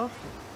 Oh.